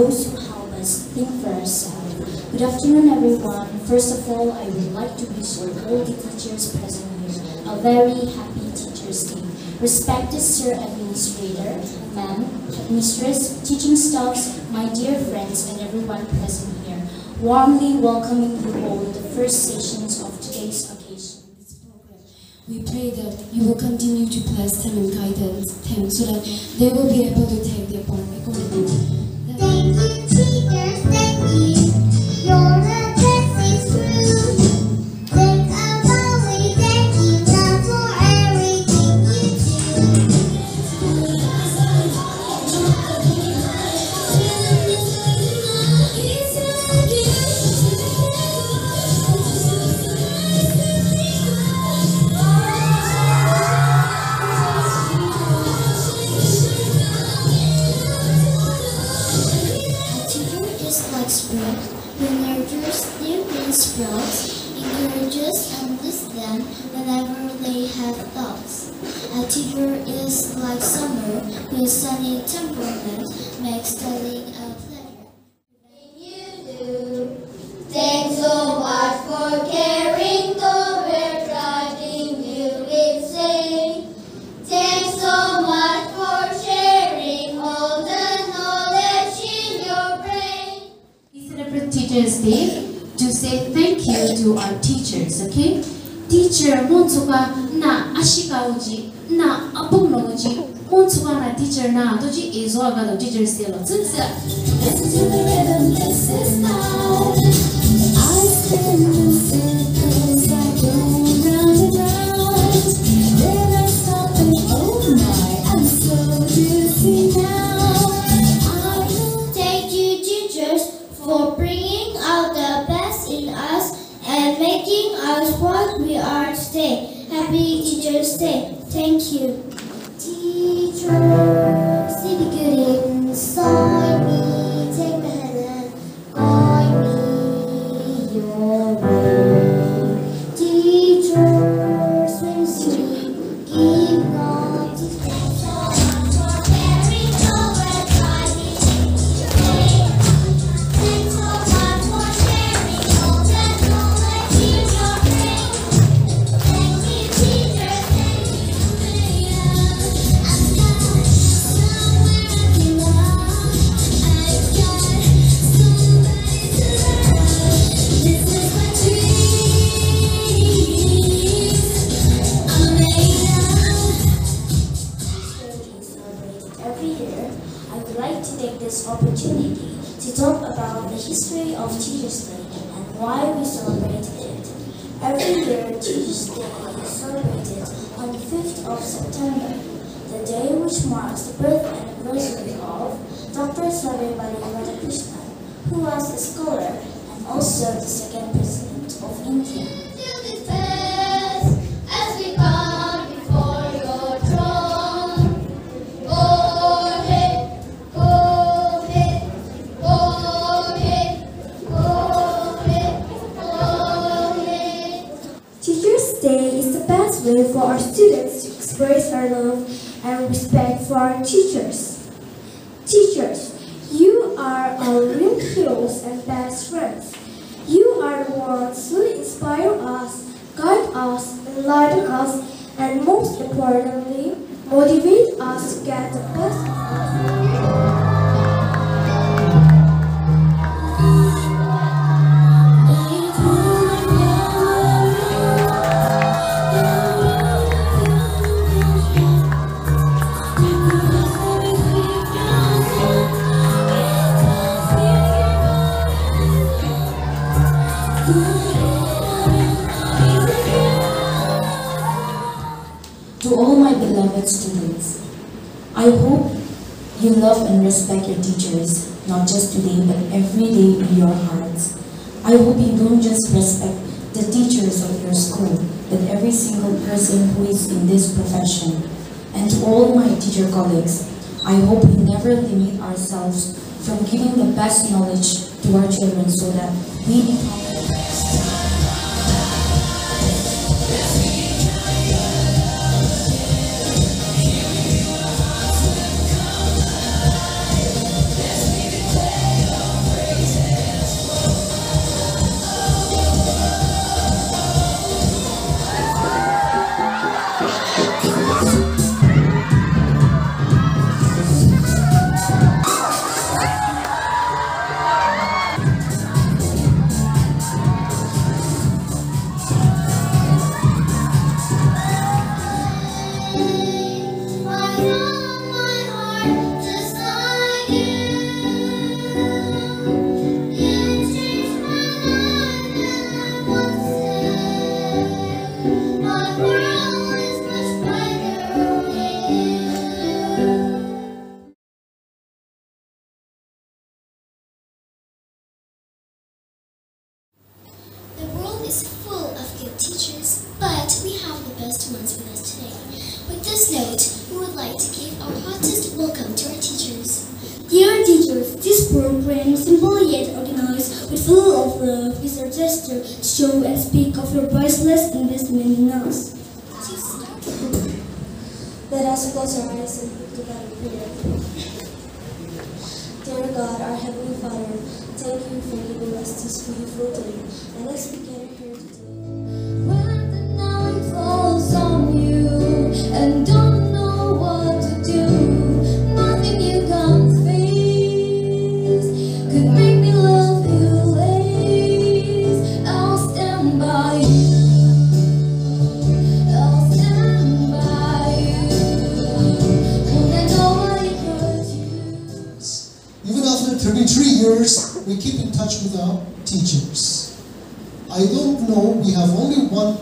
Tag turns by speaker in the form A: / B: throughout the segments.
A: yourself. Good afternoon, everyone. First of all, I would like to wish all the teachers present here a very happy Teachers' Day. Respected Sir Administrator, Ma'am, Mistress, teaching staffs, my dear friends, and everyone present here, warmly welcoming you all to the first sessions of today's occasion.
B: We pray that you will continue to bless them and guide them, so that they will be able to take their
C: green encourages and leads them whenever they have thoughts. A teacher is like summer, whose sunny temperament makes studying a pleasure.
D: You do. Thanks so much for caring, though we're driving you insane. Thanks so much for sharing all the knowledge in your brain.
E: We celebrate Teachers Day to say thank you to our teachers, okay? Teacher, monsuka na ashika uji, na apung no uji, monsuka na teacher na doji ezo aga do Teachers Day lo.
C: Listen to the rhythm, this is now. I spin in circles,
A: of Teachers' Day and why we celebrate it. Every year, Teachers' Day is celebrated on the 5th of September, the day which marks the birth anniversary of Dr. Sarvepalli Radhakrishnan, who was a scholar and also the second
F: heroes and best friends. You are the ones who inspire us, guide us, enlighten us, and most importantly, motivate us to get the best of us.
G: Beloved students, I hope you love and respect your teachers, not just today, but every day in your hearts. I hope you don't just respect the teachers of your school, but every single person who is in this profession. And to all my teacher colleagues, I hope we never limit ourselves from giving the best knowledge to our children so that we become
C: speak of your priceless investment in us.
D: Let us close our eyes and put together prayer. Dear God, our Heavenly Father, thank you for giving us this beautiful day. And let's begin here
H: we keep in touch with our teachers. I don't know, we have only one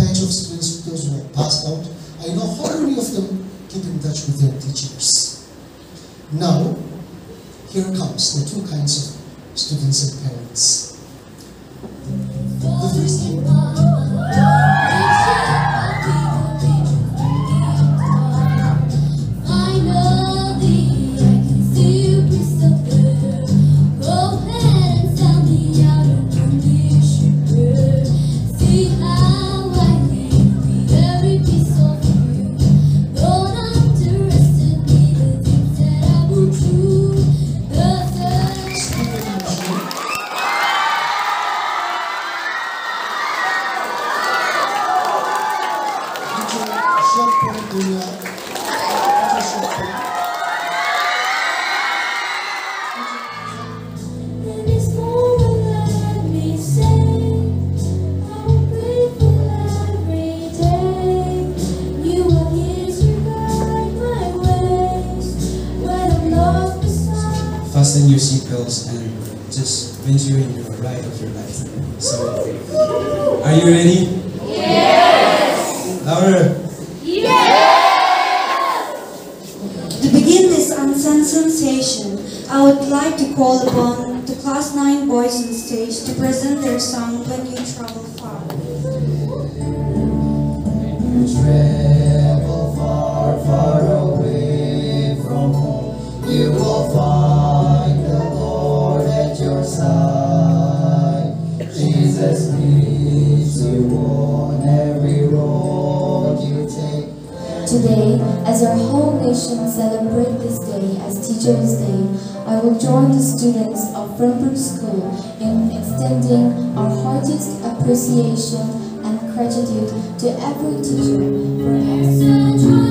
H: batch of students, those who have passed out. I know how many of them keep in touch with their teachers. Now, here comes the two kinds of students and parents. The first
I: fasten your seatbelts and just venture in the ride of your life. So, are you ready? Yes! Louder! Yes!
J: To begin this uncensored session, I would like to call upon the Class 9 boys on stage to present their song When You Travel Far.
K: travel far, far away from home, you will find you on every road you take.
G: Today, as our whole nation celebrate this day as Teachers' Day, I will join the students of Fernbrook School in extending our heartiest appreciation and gratitude to every teacher for every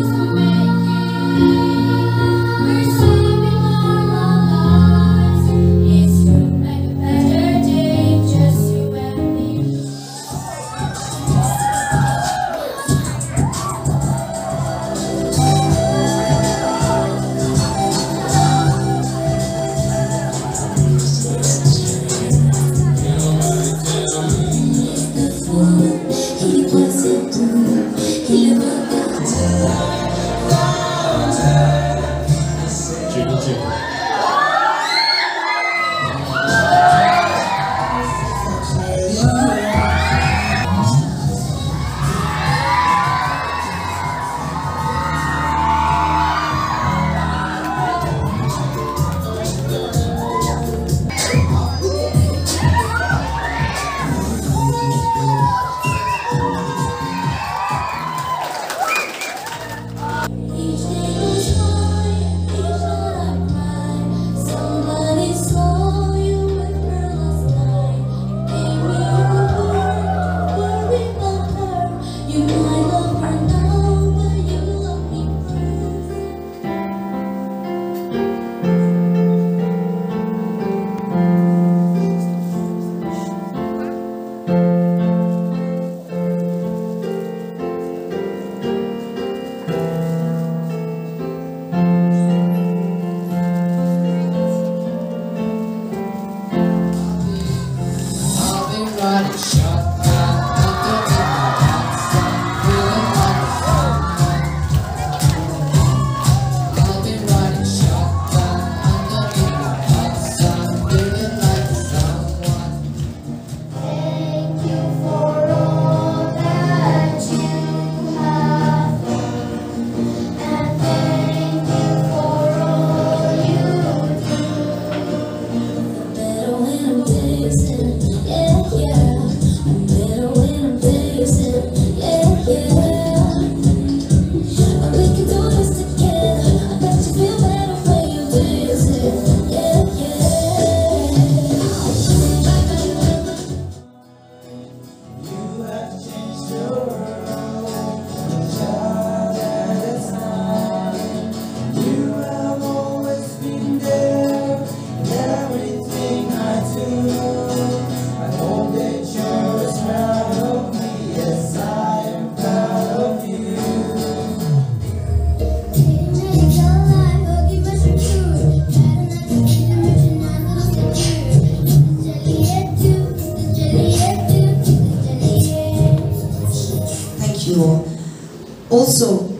L: Also,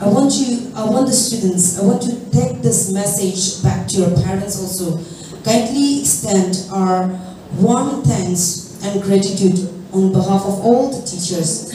L: I want you, I want the students, I want to take this message back to your parents also. Kindly extend our warm thanks and gratitude on behalf of all the teachers.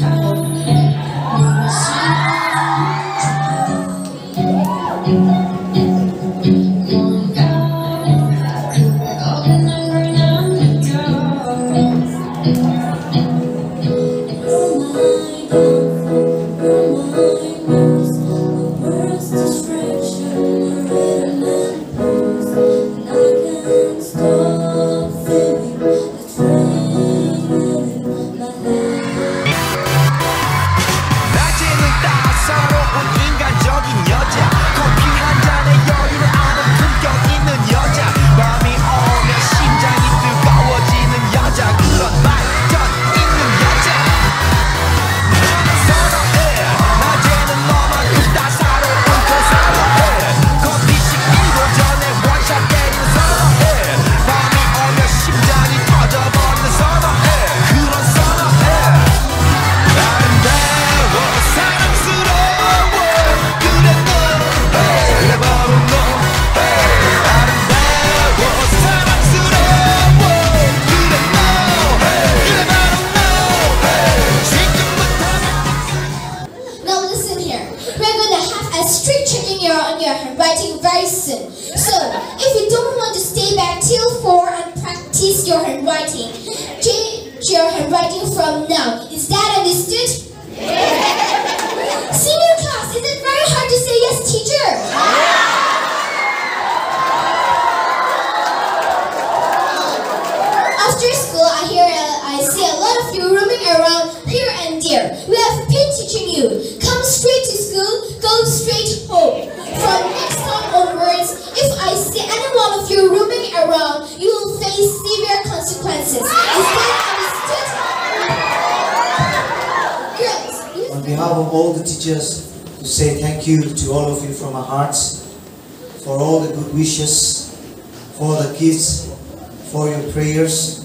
M: behalf of all the teachers, to say thank you to all of you from our hearts for all the good wishes, for the kids, for your prayers,